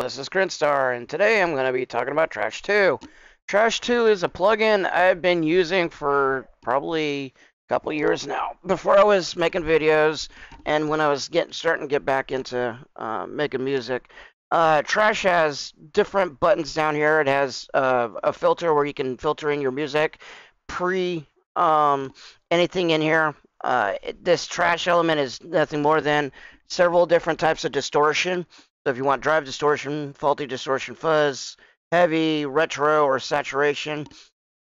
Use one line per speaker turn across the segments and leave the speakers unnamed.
This is Krinstar, and today I'm going to be talking about Trash 2. Trash 2 is a plugin I've been using for probably a couple years now. Before I was making videos, and when I was getting starting to get back into uh, making music, uh, Trash has different buttons down here. It has uh, a filter where you can filter in your music, pre um, anything in here. Uh, this trash element is nothing more than several different types of distortion so if you want drive distortion, faulty distortion fuzz, heavy, retro, or saturation,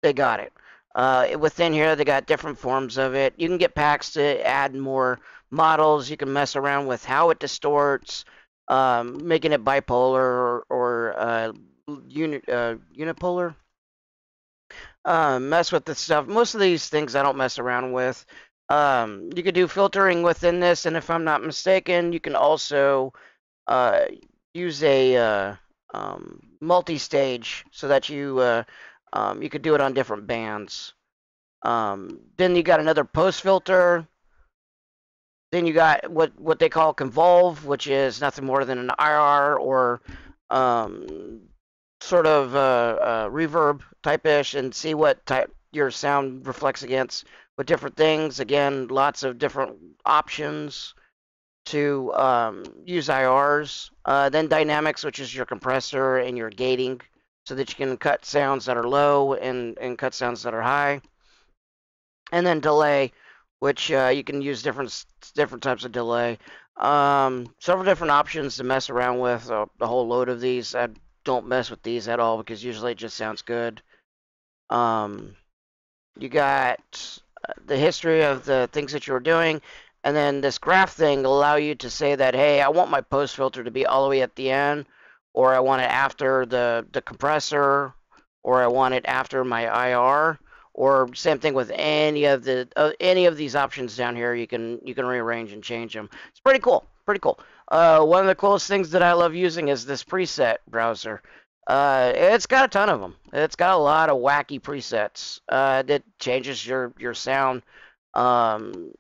they got it. Uh, within here, they got different forms of it. You can get packs to add more models. You can mess around with how it distorts, um, making it bipolar or, or uh, uni, uh, unipolar. Uh, mess with the stuff. Most of these things I don't mess around with. Um, you could do filtering within this, and if I'm not mistaken, you can also uh, use a uh, um, multi-stage so that you uh, um, you could do it on different bands. Um, then you got another post filter. Then you got what what they call convolve, which is nothing more than an IR or um, sort of uh, uh, reverb type-ish, and see what type your sound reflects against with different things. Again, lots of different options to um, use IRs. Uh, then dynamics, which is your compressor and your gating, so that you can cut sounds that are low and, and cut sounds that are high. And then delay, which uh, you can use different different types of delay. Um, several different options to mess around with. Uh, a whole load of these. I don't mess with these at all because usually it just sounds good. Um, you got uh, the history of the things that you were doing and then this graph thing will allow you to say that, hey, I want my post filter to be all the way at the end, or I want it after the, the compressor, or I want it after my IR, or same thing with any of the uh, any of these options down here. You can you can rearrange and change them. It's pretty cool. Pretty cool. Uh, one of the coolest things that I love using is this preset browser. Uh, it's got a ton of them. It's got a lot of wacky presets uh, that changes your your sound. Um,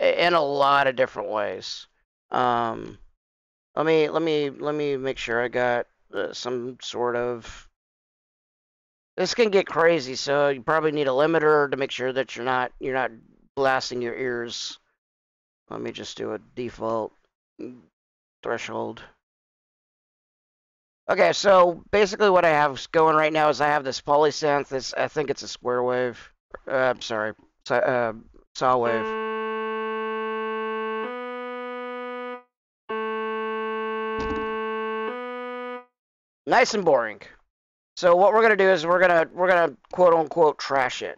in a lot of different ways. Um, let me let me let me make sure I got uh, some sort of. This can get crazy, so you probably need a limiter to make sure that you're not you're not blasting your ears. Let me just do a default threshold. Okay, so basically what I have going right now is I have this polysynth. This I think it's a square wave. Uh, I'm sorry, uh, saw wave. Nice and boring. So what we're gonna do is we're gonna we're gonna quote unquote trash it.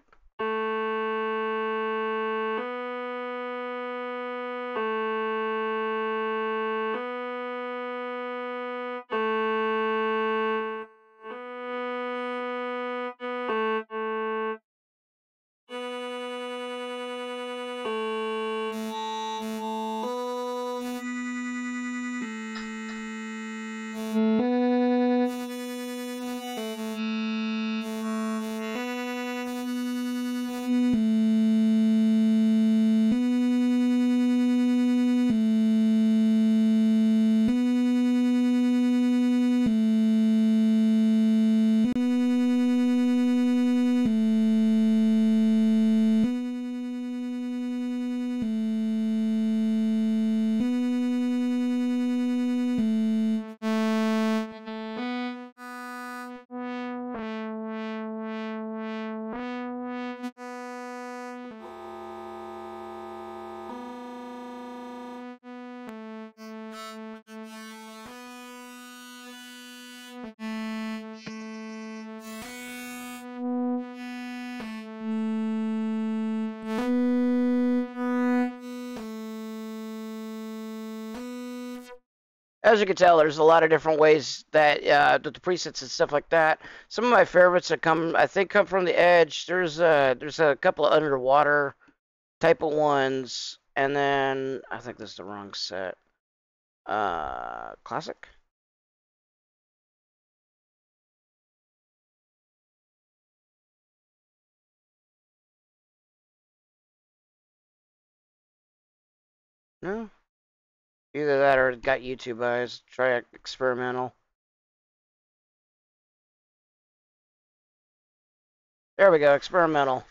As you can tell, there's a lot of different ways that uh, the presets and stuff like that. Some of my favorites that come, I think, come from the Edge. There's a there's a couple of underwater type of ones, and then I think this is the wrong set. Uh, classic. No. Either that or got YouTube eyes. Try experimental. There we go, experimental.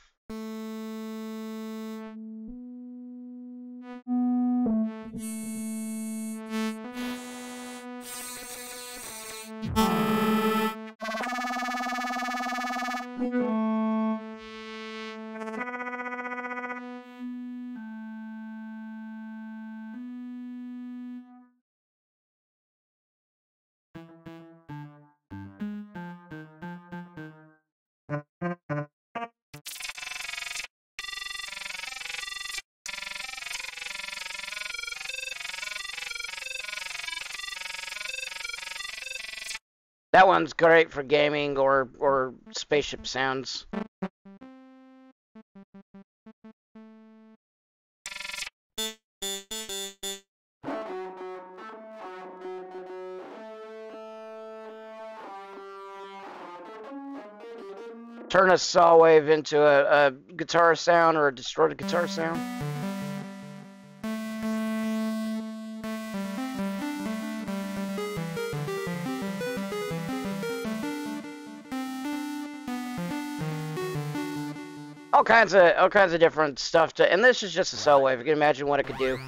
That one's great for gaming or or spaceship sounds. Turn a saw wave into a, a guitar sound or a distorted guitar sound. all kinds of all kinds of different stuff to and this is just a saw wave you can imagine what it could do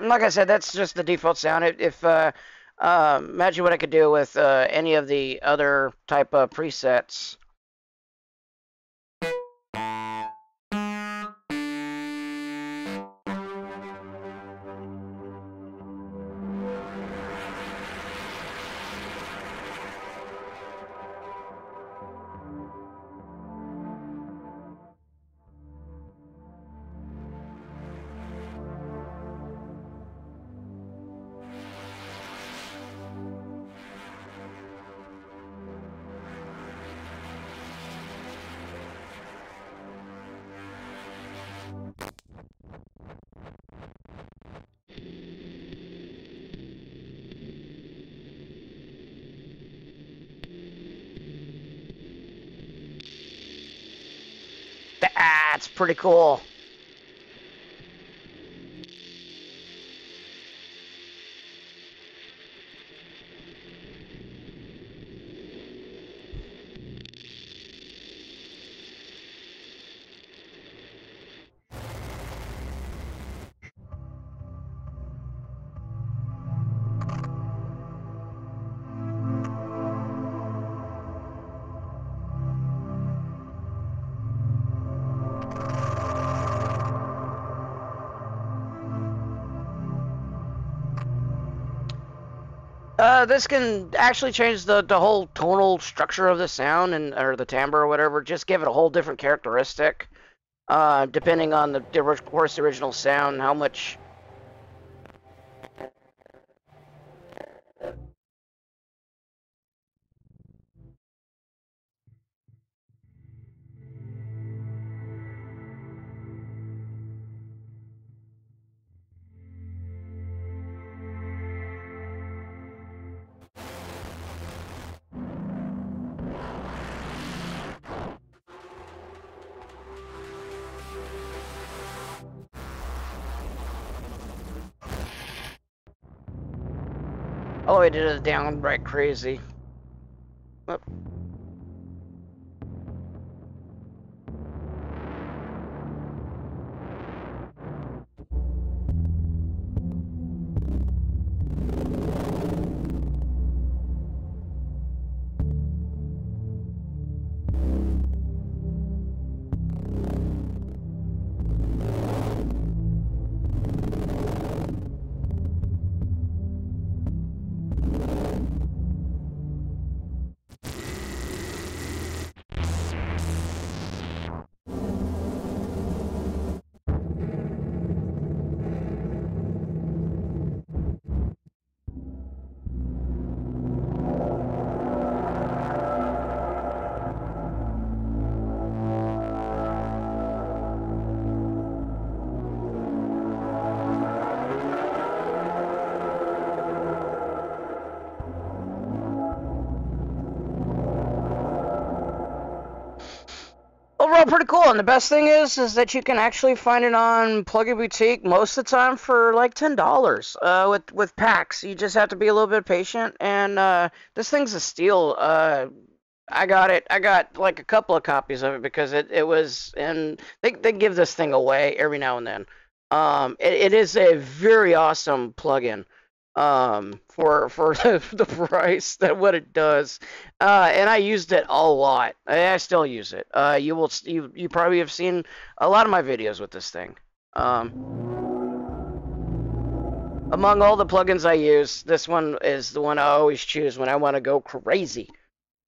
like I said, that's just the default sound. If uh, uh, imagine what I could do with uh, any of the other type of presets. That's pretty cool. This can actually change the, the whole tonal structure of the sound and or the timbre or whatever. Just give it a whole different characteristic, uh, depending on the, the course original sound, how much way to the downright crazy. Overall pretty cool. And the best thing is, is that you can actually find it on Plugin Boutique most of the time for like ten dollars. Uh, with with packs, you just have to be a little bit patient. And uh, this thing's a steal. Uh, I got it. I got like a couple of copies of it because it, it was, and they they give this thing away every now and then. Um, it, it is a very awesome plugin um, for for the, the price that what it does. Uh, and I used it a lot. I, I still use it. Uh, you will you you probably have seen a lot of my videos with this thing. Um, among all the plugins I use, this one is the one I always choose when I want to go crazy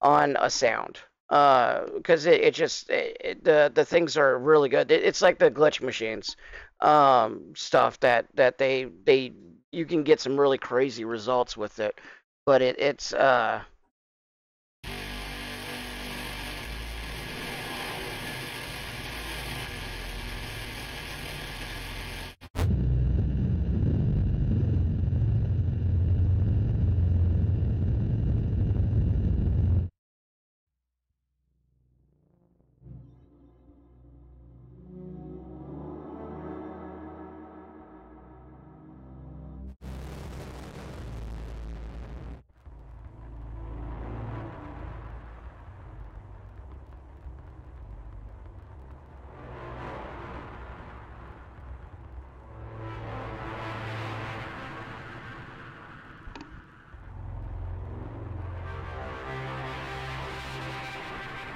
on a sound. Because uh, it, it just it, it, the the things are really good. it's like the glitch machines um, stuff that that they they you can get some really crazy results with it. But it, it's uh,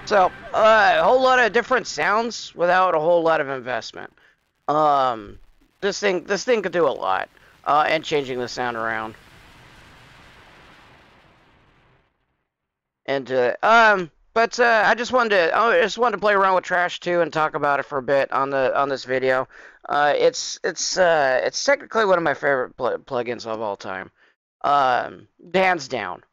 So, uh, a whole lot of different sounds without a whole lot of investment. Um, this thing, this thing could do a lot, uh, and changing the sound around. And uh, um, but uh, I just wanted to, I just wanted to play around with Trash 2 and talk about it for a bit on the on this video. Uh, it's it's uh, it's technically one of my favorite pl plugins of all time, um, hands down.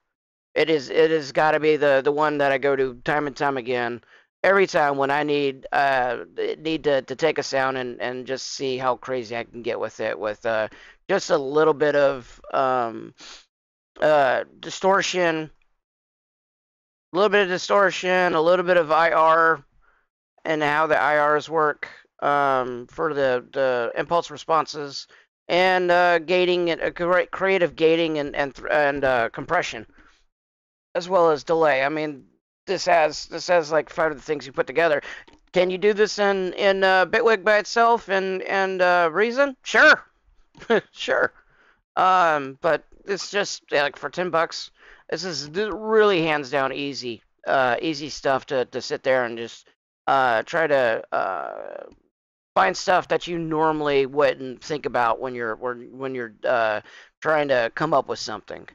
It is it has got to be the the one that I go to time and time again. Every time when I need uh need to, to take a sound and, and just see how crazy I can get with it with uh just a little bit of um uh distortion, a little bit of distortion, a little bit of IR, and how the IRs work um, for the, the impulse responses, and uh, gating, uh, creative gating and and and uh, compression as well as delay. I mean, this has this has like five of the things you put together. Can you do this in in uh, Bitwig by itself and and uh, Reason? Sure, sure. Um, but it's just yeah, like for ten bucks. This is really hands down easy, uh, easy stuff to to sit there and just uh, try to uh, find stuff that you normally wouldn't think about when you're when you're uh, trying to come up with something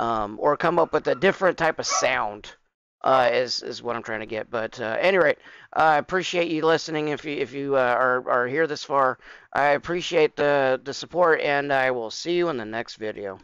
um, or come up with a different type of sound. Uh, is is what I'm trying to get. But uh, any rate, I appreciate you listening. If you if you uh, are are here this far, I appreciate the the support, and I will see you in the next video.